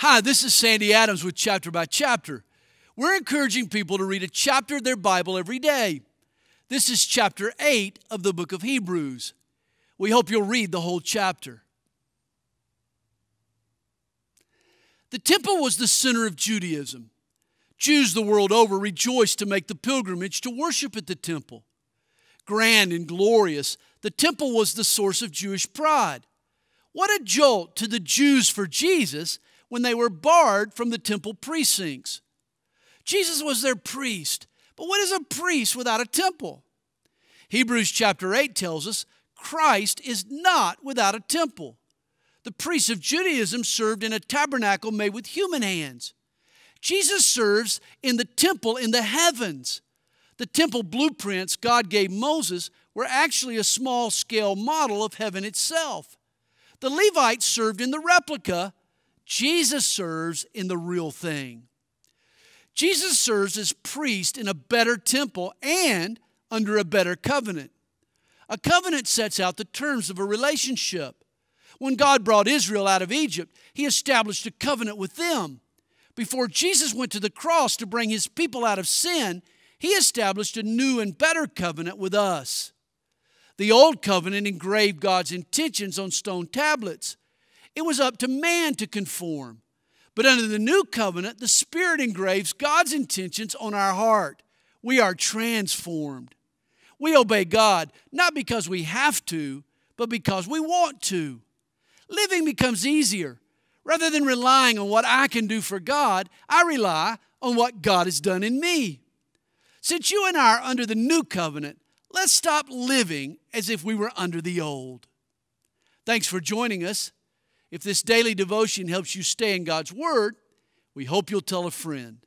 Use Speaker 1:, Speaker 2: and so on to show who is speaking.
Speaker 1: Hi, this is Sandy Adams with Chapter by Chapter. We're encouraging people to read a chapter of their Bible every day. This is chapter 8 of the book of Hebrews. We hope you'll read the whole chapter. The temple was the center of Judaism. Jews the world over rejoiced to make the pilgrimage to worship at the temple. Grand and glorious, the temple was the source of Jewish pride. What a jolt to the Jews for Jesus when they were barred from the temple precincts. Jesus was their priest, but what is a priest without a temple? Hebrews chapter 8 tells us Christ is not without a temple. The priests of Judaism served in a tabernacle made with human hands. Jesus serves in the temple in the heavens. The temple blueprints God gave Moses were actually a small scale model of heaven itself. The Levites served in the replica, Jesus serves in the real thing. Jesus serves as priest in a better temple and under a better covenant. A covenant sets out the terms of a relationship. When God brought Israel out of Egypt, He established a covenant with them. Before Jesus went to the cross to bring His people out of sin, He established a new and better covenant with us. The old covenant engraved God's intentions on stone tablets. It was up to man to conform. But under the new covenant, the Spirit engraves God's intentions on our heart. We are transformed. We obey God not because we have to, but because we want to. Living becomes easier. Rather than relying on what I can do for God, I rely on what God has done in me. Since you and I are under the new covenant, let's stop living as if we were under the old. Thanks for joining us. If this daily devotion helps you stay in God's Word, we hope you'll tell a friend.